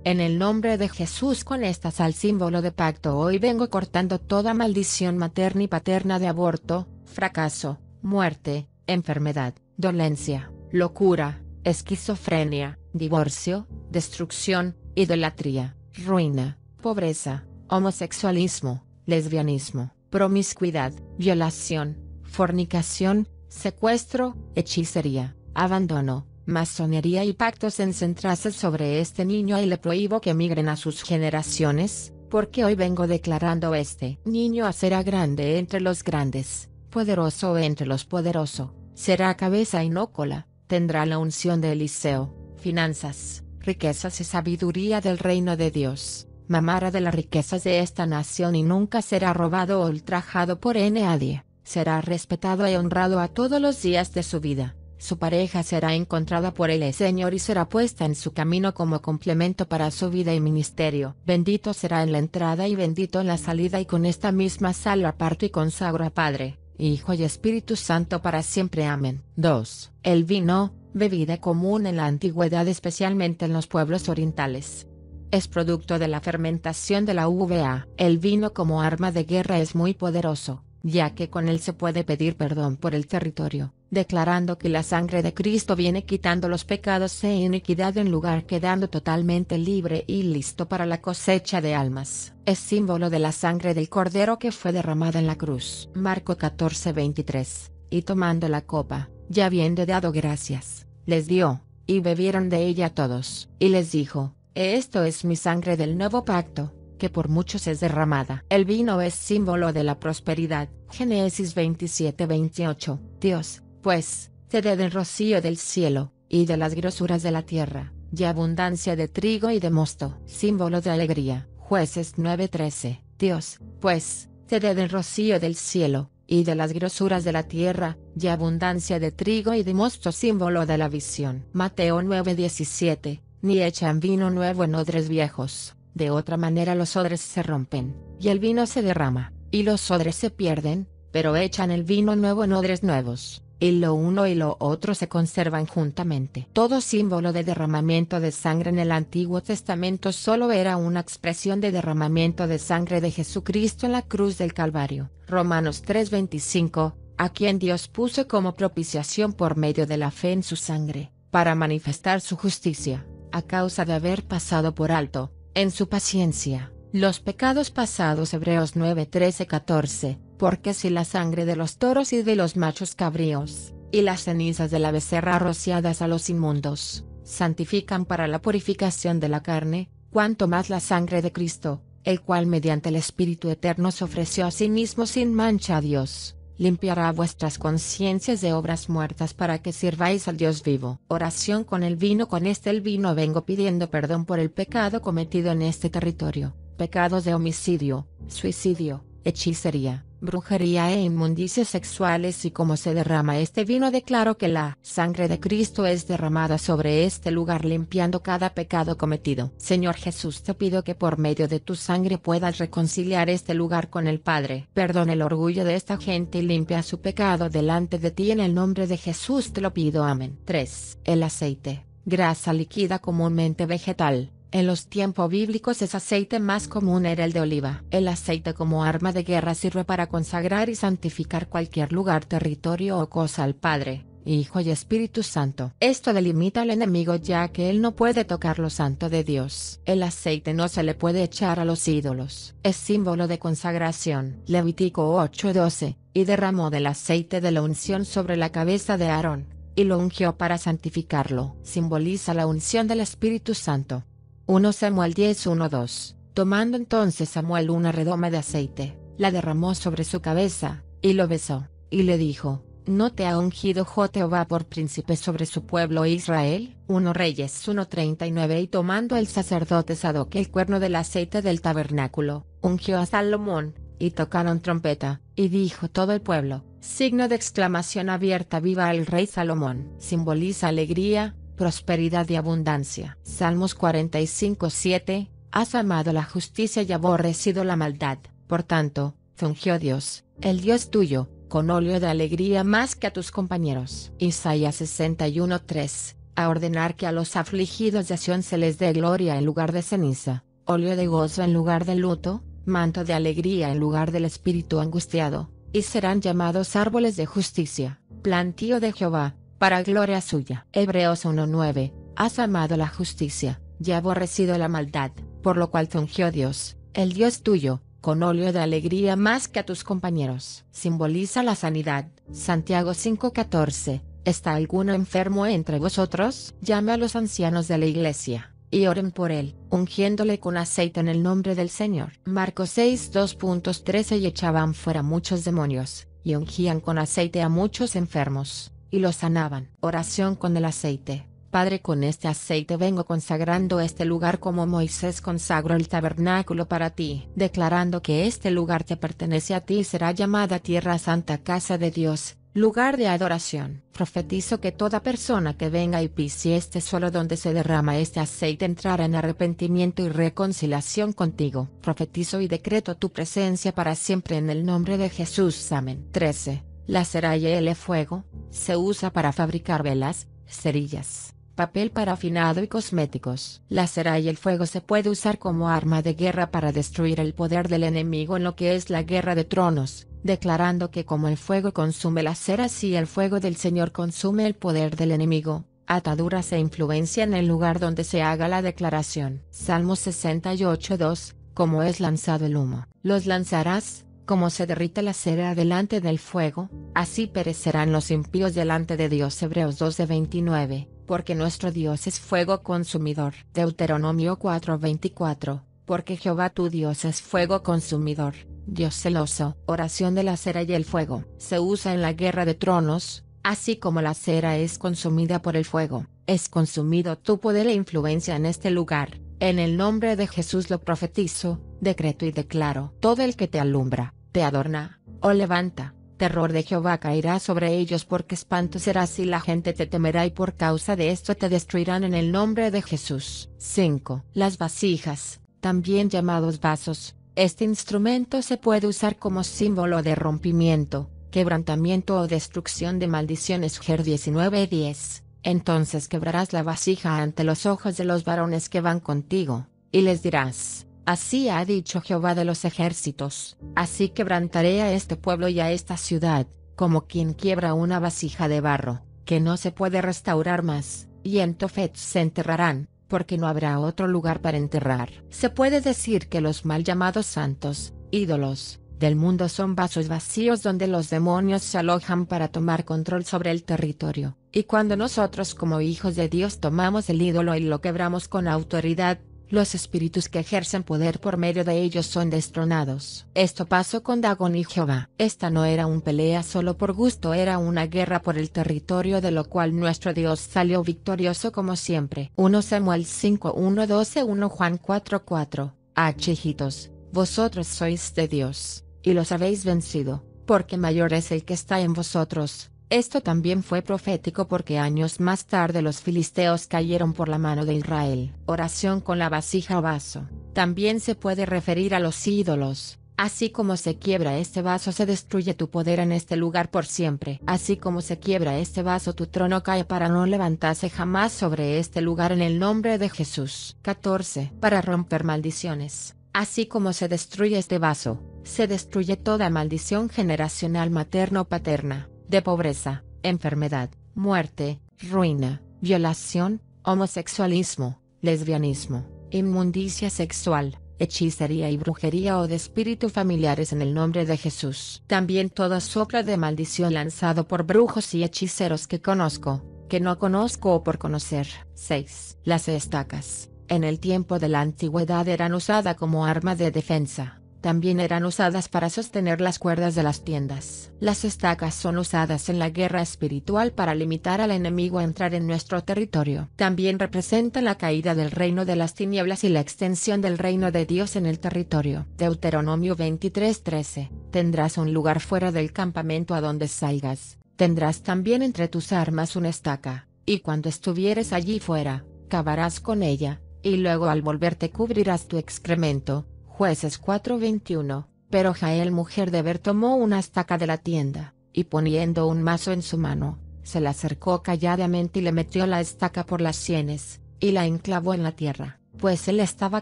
En el nombre de Jesús con esta sal símbolo de pacto hoy vengo cortando toda maldición materna y paterna de aborto, fracaso, muerte, enfermedad, dolencia, locura, esquizofrenia, divorcio, destrucción, idolatría, ruina, pobreza, homosexualismo, lesbianismo, promiscuidad, violación, fornicación, secuestro, hechicería, abandono, masonería y pactos en centrarse sobre este niño y le prohíbo que migren a sus generaciones, porque hoy vengo declarando este niño a será grande entre los grandes, poderoso entre los poderosos, será cabeza y no cola, tendrá la unción de Eliseo, finanzas, riquezas y sabiduría del reino de Dios, mamará de las riquezas de esta nación y nunca será robado o ultrajado por nadie, será respetado y honrado a todos los días de su vida su pareja será encontrada por el Señor y será puesta en su camino como complemento para su vida y ministerio. Bendito será en la entrada y bendito en la salida y con esta misma sal aparto y consagro a Padre, Hijo y Espíritu Santo para siempre. Amén. 2. El vino, bebida común en la antigüedad especialmente en los pueblos orientales. Es producto de la fermentación de la uva. El vino como arma de guerra es muy poderoso ya que con él se puede pedir perdón por el territorio, declarando que la sangre de Cristo viene quitando los pecados e iniquidad en lugar quedando totalmente libre y listo para la cosecha de almas. Es símbolo de la sangre del Cordero que fue derramada en la cruz. Marco 14:23. Y tomando la copa, ya habiendo dado gracias, les dio, y bebieron de ella todos, y les dijo, Esto es mi sangre del nuevo pacto que por muchos es derramada. El vino es símbolo de la prosperidad. Génesis 27-28. Dios, pues, te dé del rocío del cielo, y de las grosuras de la tierra, y abundancia de trigo y de mosto. Símbolo de alegría. Jueces 9-13. Dios, pues, te dé rocío del cielo, y de las grosuras de la tierra, y abundancia de trigo y de mosto símbolo de la visión. Mateo 9:17, ni echan vino nuevo en odres viejos, de otra manera los odres se rompen, y el vino se derrama, y los odres se pierden, pero echan el vino nuevo en odres nuevos, y lo uno y lo otro se conservan juntamente. Todo símbolo de derramamiento de sangre en el Antiguo Testamento solo era una expresión de derramamiento de sangre de Jesucristo en la cruz del Calvario. Romanos 3:25, a quien Dios puso como propiciación por medio de la fe en su sangre, para manifestar su justicia, a causa de haber pasado por alto, en su paciencia, los pecados pasados Hebreos 9 13 14, porque si la sangre de los toros y de los machos cabríos, y las cenizas de la becerra rociadas a los inmundos, santifican para la purificación de la carne, cuanto más la sangre de Cristo, el cual mediante el Espíritu Eterno se ofreció a sí mismo sin mancha a Dios, limpiará vuestras conciencias de obras muertas para que sirváis al Dios vivo. Oración con el vino Con este el vino vengo pidiendo perdón por el pecado cometido en este territorio, pecados de homicidio, suicidio, hechicería, brujería e inmundicias sexuales y cómo se derrama este vino declaro que la sangre de Cristo es derramada sobre este lugar limpiando cada pecado cometido. Señor Jesús te pido que por medio de tu sangre puedas reconciliar este lugar con el Padre. Perdona el orgullo de esta gente y limpia su pecado delante de ti en el nombre de Jesús te lo pido. Amén. 3. El aceite. Grasa líquida comúnmente vegetal en los tiempos bíblicos ese aceite más común era el de oliva. El aceite como arma de guerra sirve para consagrar y santificar cualquier lugar, territorio o cosa al Padre, Hijo y Espíritu Santo. Esto delimita al enemigo ya que él no puede tocar lo santo de Dios. El aceite no se le puede echar a los ídolos. Es símbolo de consagración. Levítico 8:12. Y derramó del aceite de la unción sobre la cabeza de Aarón, y lo ungió para santificarlo. Simboliza la unción del Espíritu Santo. 1 Samuel 10 2. Tomando entonces Samuel una redoma de aceite, la derramó sobre su cabeza, y lo besó, y le dijo, ¿No te ha ungido Jehová por príncipe sobre su pueblo Israel? 1 Reyes 1.39 Y tomando el sacerdote Sadoc el cuerno del aceite del tabernáculo, ungió a Salomón, y tocaron trompeta, y dijo todo el pueblo, signo de exclamación abierta viva el rey Salomón. Simboliza alegría, prosperidad y abundancia. Salmos 45:7, Has amado la justicia y aborrecido la maldad, por tanto, fungió Dios, el Dios tuyo, con óleo de alegría más que a tus compañeros. Isaías 61:3, a ordenar que a los afligidos de Sion se les dé gloria en lugar de ceniza, óleo de gozo en lugar de luto, manto de alegría en lugar del espíritu angustiado, y serán llamados árboles de justicia, plantío de Jehová, para gloria suya. Hebreos 1.9, has amado la justicia, y aborrecido la maldad, por lo cual te ungió Dios, el Dios tuyo, con óleo de alegría más que a tus compañeros. Simboliza la sanidad. Santiago 5.14, ¿está alguno enfermo entre vosotros? Llame a los ancianos de la iglesia, y oren por él, ungiéndole con aceite en el nombre del Señor. Marcos 6 2.13 y echaban fuera muchos demonios, y ungían con aceite a muchos enfermos y lo sanaban. Oración con el aceite. Padre, con este aceite vengo consagrando este lugar como Moisés consagró el tabernáculo para ti, declarando que este lugar te pertenece a ti y será llamada Tierra Santa Casa de Dios, lugar de adoración. Profetizo que toda persona que venga y pise este suelo donde se derrama este aceite entrará en arrepentimiento y reconciliación contigo. Profetizo y decreto tu presencia para siempre en el nombre de Jesús. Amén. 13. La ceralla y el fuego, se usa para fabricar velas, cerillas, papel parafinado y cosméticos. La cera y el fuego se puede usar como arma de guerra para destruir el poder del enemigo en lo que es la guerra de tronos, declarando que como el fuego consume la cera así el fuego del Señor consume el poder del enemigo. Ataduras e influencia en el lugar donde se haga la declaración. Salmo 68.2, como es lanzado el humo. Los lanzarás, como se derrite la cera delante del fuego, así perecerán los impíos delante de Dios. Hebreos 12:29, porque nuestro Dios es fuego consumidor. Deuteronomio 4:24, porque Jehová tu Dios es fuego consumidor, Dios celoso. Oración de la cera y el fuego. Se usa en la guerra de tronos, así como la cera es consumida por el fuego, es consumido tu poder e influencia en este lugar. En el nombre de Jesús lo profetizo, decreto y declaro. Todo el que te alumbra, te adorna, o levanta, terror de Jehová caerá sobre ellos porque espanto serás y la gente te temerá y por causa de esto te destruirán en el nombre de Jesús. 5. Las vasijas, también llamados vasos. Este instrumento se puede usar como símbolo de rompimiento, quebrantamiento o destrucción de maldiciones. Ger 19:10. Entonces quebrarás la vasija ante los ojos de los varones que van contigo, y les dirás, Así ha dicho Jehová de los ejércitos, así quebrantaré a este pueblo y a esta ciudad, como quien quiebra una vasija de barro, que no se puede restaurar más, y en Tofet se enterrarán, porque no habrá otro lugar para enterrar. Se puede decir que los mal llamados santos, ídolos, del mundo son vasos vacíos donde los demonios se alojan para tomar control sobre el territorio, y cuando nosotros como hijos de Dios tomamos el ídolo y lo quebramos con autoridad, los espíritus que ejercen poder por medio de ellos son destronados. Esto pasó con Dagon y Jehová. Esta no era una pelea solo por gusto, era una guerra por el territorio de lo cual nuestro Dios salió victorioso como siempre. 1 Samuel 5 1 12 1 Juan 4 4. Ah, hijitos, vosotros sois de Dios y los habéis vencido, porque mayor es el que está en vosotros. Esto también fue profético porque años más tarde los filisteos cayeron por la mano de Israel. Oración con la vasija o vaso. También se puede referir a los ídolos. Así como se quiebra este vaso se destruye tu poder en este lugar por siempre. Así como se quiebra este vaso tu trono cae para no levantarse jamás sobre este lugar en el nombre de Jesús. 14. Para romper maldiciones. Así como se destruye este vaso, se destruye toda maldición generacional materno-paterna, de pobreza, enfermedad, muerte, ruina, violación, homosexualismo, lesbianismo, inmundicia sexual, hechicería y brujería o de espíritu familiares en el nombre de Jesús. También toda sopla de maldición lanzado por brujos y hechiceros que conozco, que no conozco o por conocer. 6. Las estacas. En el tiempo de la antigüedad eran usadas como arma de defensa también eran usadas para sostener las cuerdas de las tiendas. Las estacas son usadas en la guerra espiritual para limitar al enemigo a entrar en nuestro territorio. También representan la caída del reino de las tinieblas y la extensión del reino de Dios en el territorio. Deuteronomio 23:13. Tendrás un lugar fuera del campamento a donde salgas. Tendrás también entre tus armas una estaca, y cuando estuvieres allí fuera, cavarás con ella, y luego al volverte cubrirás tu excremento, Jueces 4:21, pero Jael mujer de Ber tomó una estaca de la tienda, y poniendo un mazo en su mano, se la acercó calladamente y le metió la estaca por las sienes, y la enclavó en la tierra, pues él estaba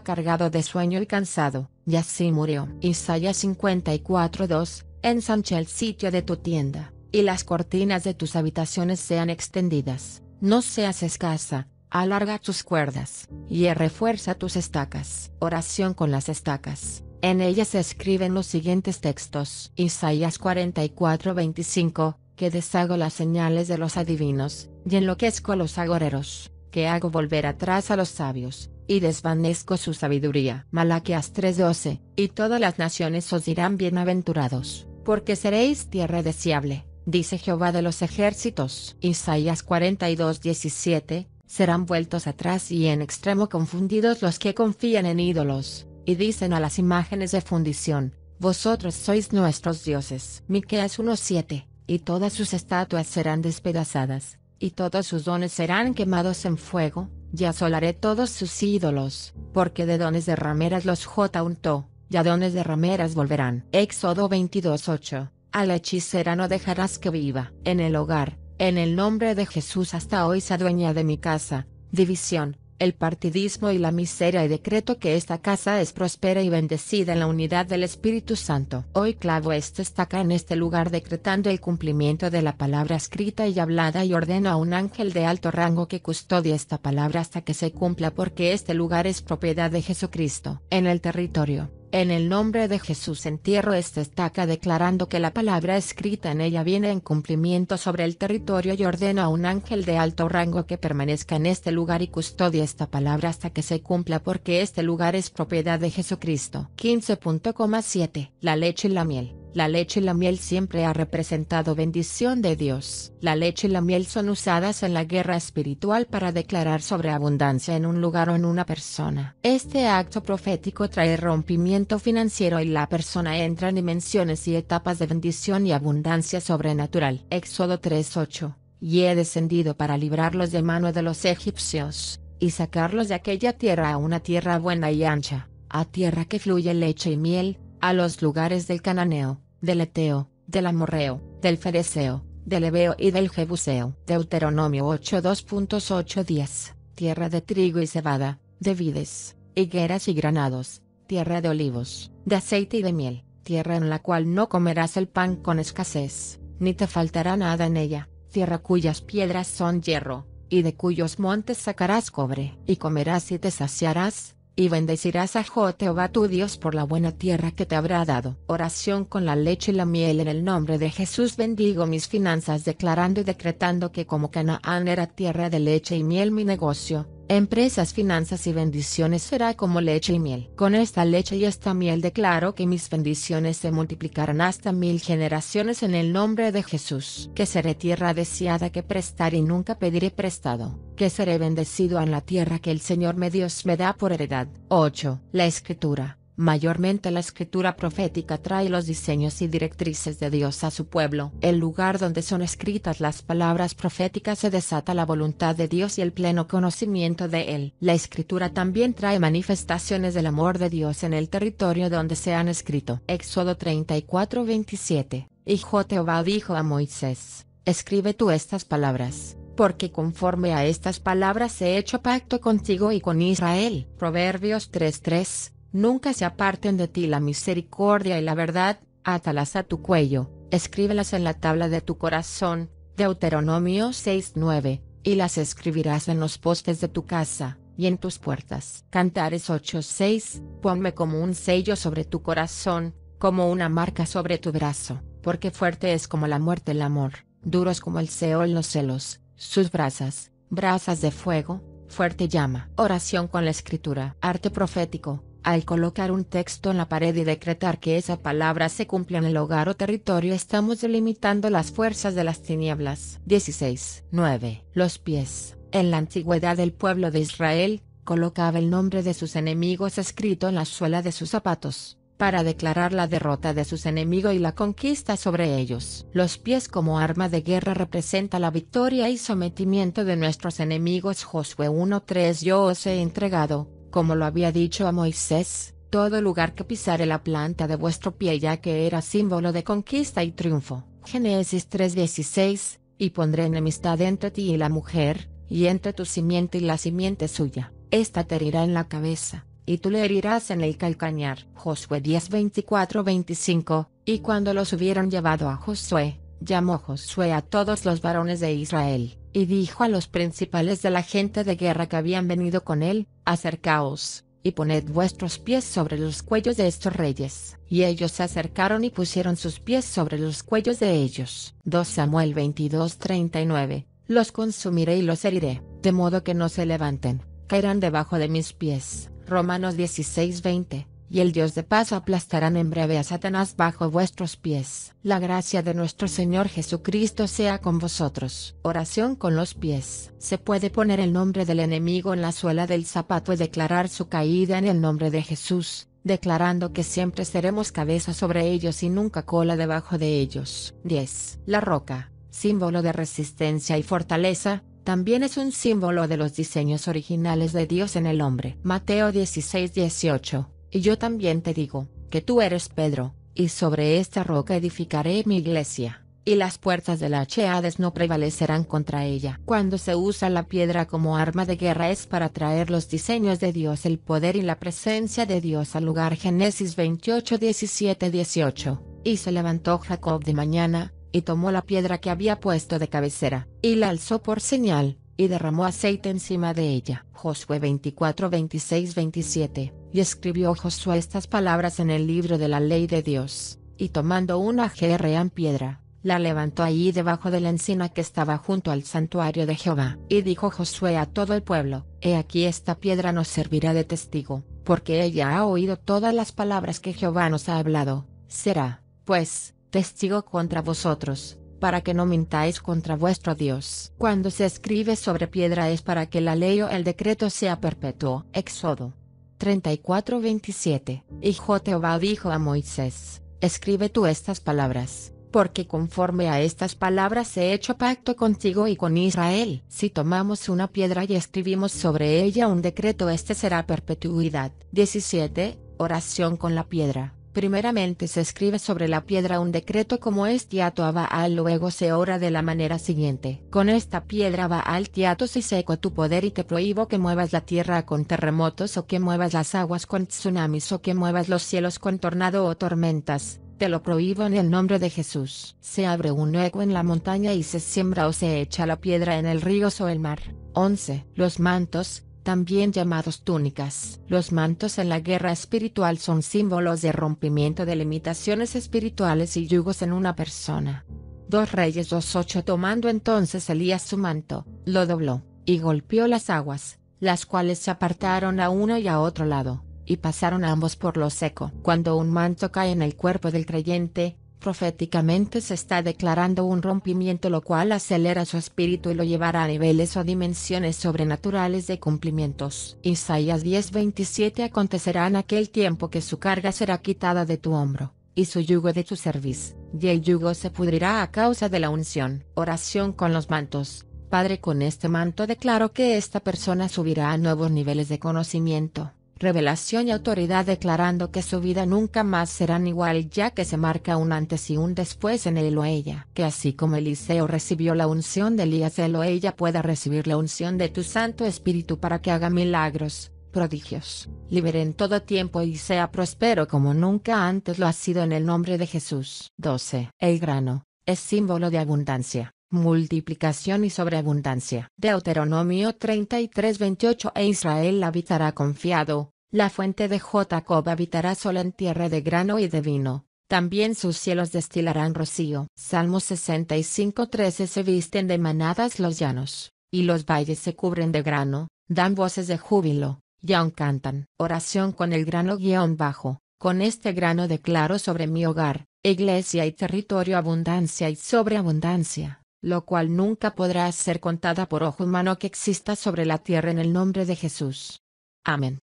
cargado de sueño y cansado, y así murió. Isaías 54:2, ensancha el sitio de tu tienda, y las cortinas de tus habitaciones sean extendidas, no seas escasa, Alarga tus cuerdas, y refuerza tus estacas. Oración con las estacas. En ellas se escriben los siguientes textos. Isaías 44:25, que deshago las señales de los adivinos, y enloquezco a los agoreros, que hago volver atrás a los sabios, y desvanezco su sabiduría. Malaquias 3:12, y todas las naciones os dirán bienaventurados, porque seréis tierra deseable, dice Jehová de los ejércitos. Isaías 42:17, serán vueltos atrás y en extremo confundidos los que confían en ídolos, y dicen a las imágenes de fundición, vosotros sois nuestros dioses. Miqueas 1:7, y todas sus estatuas serán despedazadas, y todos sus dones serán quemados en fuego, y asolaré todos sus ídolos, porque de dones de rameras los J untó, y a dones de rameras volverán. Éxodo 22:8, a la hechicera no dejarás que viva. En el hogar, en el nombre de Jesús hasta hoy se adueña de mi casa, división, el partidismo y la miseria y decreto que esta casa es próspera y bendecida en la unidad del Espíritu Santo. Hoy clavo esta estaca en este lugar decretando el cumplimiento de la palabra escrita y hablada y ordeno a un ángel de alto rango que custodie esta palabra hasta que se cumpla porque este lugar es propiedad de Jesucristo. En el territorio, en el nombre de Jesús entierro esta estaca declarando que la palabra escrita en ella viene en cumplimiento sobre el territorio y ordeno a un ángel de alto rango que permanezca en este lugar y custodie esta palabra hasta que se cumpla porque este lugar es propiedad de Jesucristo. 15.7 La leche y la miel. La leche y la miel siempre ha representado bendición de Dios. La leche y la miel son usadas en la guerra espiritual para declarar sobreabundancia en un lugar o en una persona. Este acto profético trae rompimiento financiero y la persona entra en dimensiones y etapas de bendición y abundancia sobrenatural. Éxodo 3:8. Y he descendido para librarlos de mano de los egipcios, y sacarlos de aquella tierra a una tierra buena y ancha, a tierra que fluye leche y miel, a los lugares del cananeo, del Eteo, del Amorreo, del Fereceo, del Ebeo y del Jebuseo. Deuteronomio 8 2.8 Tierra de trigo y cebada, de vides, higueras y granados, tierra de olivos, de aceite y de miel, tierra en la cual no comerás el pan con escasez, ni te faltará nada en ella, tierra cuyas piedras son hierro, y de cuyos montes sacarás cobre, y comerás y te saciarás, y bendecirás a Jehová tu Dios por la buena tierra que te habrá dado. Oración con la leche y la miel en el nombre de Jesús bendigo mis finanzas declarando y decretando que como Canaán era tierra de leche y miel mi negocio, Empresas, finanzas y bendiciones será como leche y miel. Con esta leche y esta miel declaro que mis bendiciones se multiplicarán hasta mil generaciones en el nombre de Jesús. Que seré tierra deseada que prestar y nunca pediré prestado. Que seré bendecido en la tierra que el Señor me Dios me da por heredad. 8. La Escritura Mayormente la escritura profética trae los diseños y directrices de Dios a su pueblo. El lugar donde son escritas las palabras proféticas se desata la voluntad de Dios y el pleno conocimiento de Él. La escritura también trae manifestaciones del amor de Dios en el territorio donde se han escrito. Éxodo 34:27. Y Jehová dijo a Moisés, escribe tú estas palabras porque conforme a estas palabras he hecho pacto contigo y con Israel. Proverbios 3:3 Nunca se aparten de ti la misericordia y la verdad, átalas a tu cuello, escríbelas en la tabla de tu corazón. Deuteronomio 6:9, y las escribirás en los postes de tu casa, y en tus puertas. Cantares 8:6, ponme como un sello sobre tu corazón, como una marca sobre tu brazo, porque fuerte es como la muerte el amor, duros como el Seol los celos, sus brasas, brasas de fuego, fuerte llama. Oración con la escritura. Arte profético al colocar un texto en la pared y decretar que esa palabra se cumpla en el hogar o territorio estamos delimitando las fuerzas de las tinieblas. 16. 9. Los pies. En la antigüedad el pueblo de Israel, colocaba el nombre de sus enemigos escrito en la suela de sus zapatos, para declarar la derrota de sus enemigos y la conquista sobre ellos. Los pies como arma de guerra representa la victoria y sometimiento de nuestros enemigos. Josué 1.3 Yo os he entregado, como lo había dicho a Moisés, todo lugar que pisare la planta de vuestro pie ya que era símbolo de conquista y triunfo. Génesis 3:16, y pondré enemistad entre ti y la mujer, y entre tu simiente y la simiente suya, esta te herirá en la cabeza, y tú le herirás en el calcañar. Josué 10:24-25, y cuando los hubieron llevado a Josué, llamó Josué a todos los varones de Israel, y dijo a los principales de la gente de guerra que habían venido con él, acercaos, y poned vuestros pies sobre los cuellos de estos reyes. Y ellos se acercaron y pusieron sus pies sobre los cuellos de ellos. 2 Samuel 22:39 Los consumiré y los heriré, de modo que no se levanten, caerán debajo de mis pies. Romanos 16:20 y el Dios de paz aplastarán en breve a Satanás bajo vuestros pies. La gracia de nuestro Señor Jesucristo sea con vosotros. Oración con los pies. Se puede poner el nombre del enemigo en la suela del zapato y declarar su caída en el nombre de Jesús, declarando que siempre seremos cabeza sobre ellos y nunca cola debajo de ellos. 10. La roca, símbolo de resistencia y fortaleza, también es un símbolo de los diseños originales de Dios en el hombre. Mateo 16-18 y yo también te digo, que tú eres Pedro, y sobre esta roca edificaré mi iglesia, y las puertas de la Hades no prevalecerán contra ella. Cuando se usa la piedra como arma de guerra es para traer los diseños de Dios, el poder y la presencia de Dios al lugar. Génesis 28, 17, 18. Y se levantó Jacob de mañana, y tomó la piedra que había puesto de cabecera, y la alzó por señal, y derramó aceite encima de ella. Josué 24, 26, 27. Y escribió Josué estas palabras en el libro de la ley de Dios, y tomando una gran piedra, la levantó allí debajo de la encina que estaba junto al santuario de Jehová. Y dijo Josué a todo el pueblo, He aquí esta piedra nos servirá de testigo, porque ella ha oído todas las palabras que Jehová nos ha hablado. Será, pues, testigo contra vosotros, para que no mintáis contra vuestro Dios. Cuando se escribe sobre piedra es para que la ley o el decreto sea perpetuo. Éxodo 34:27. Y Jehová dijo a Moisés, escribe tú estas palabras, porque conforme a estas palabras he hecho pacto contigo y con Israel. Si tomamos una piedra y escribimos sobre ella un decreto, este será perpetuidad. 17. Oración con la piedra. Primeramente se escribe sobre la piedra un decreto como es tiato a Baal luego se ora de la manera siguiente. Con esta piedra Baal tiato si seco tu poder y te prohíbo que muevas la tierra con terremotos o que muevas las aguas con tsunamis o que muevas los cielos con tornado o tormentas. Te lo prohíbo en el nombre de Jesús. Se abre un hueco en la montaña y se siembra o se echa la piedra en el río o el mar. 11. Los mantos, también llamados túnicas. Los mantos en la guerra espiritual son símbolos de rompimiento de limitaciones espirituales y yugos en una persona. Dos Reyes 2.8 Tomando entonces Elías su manto, lo dobló, y golpeó las aguas, las cuales se apartaron a uno y a otro lado, y pasaron ambos por lo seco. Cuando un manto cae en el cuerpo del creyente, Proféticamente se está declarando un rompimiento lo cual acelera su espíritu y lo llevará a niveles o dimensiones sobrenaturales de cumplimientos. Isaías 10:27 Acontecerá en aquel tiempo que su carga será quitada de tu hombro, y su yugo de tu cerviz, y el yugo se pudrirá a causa de la unción. Oración con los mantos. Padre con este manto declaro que esta persona subirá a nuevos niveles de conocimiento revelación y autoridad declarando que su vida nunca más serán igual ya que se marca un antes y un después en él o ella. Que así como Eliseo recibió la unción de Elías él o ella pueda recibir la unción de tu Santo Espíritu para que haga milagros, prodigios, libere en todo tiempo y sea próspero como nunca antes lo ha sido en el nombre de Jesús. 12. El grano, es símbolo de abundancia multiplicación y sobreabundancia. Deuteronomio 33:28 E Israel habitará confiado, la fuente de Jacob habitará sola en tierra de grano y de vino, también sus cielos destilarán rocío. Salmo 65:13 Se visten de manadas los llanos, y los valles se cubren de grano, dan voces de júbilo, y aún cantan. Oración con el grano guion bajo, con este grano declaro sobre mi hogar, iglesia y territorio abundancia y sobreabundancia lo cual nunca podrá ser contada por ojo humano que exista sobre la tierra en el nombre de Jesús. Amén.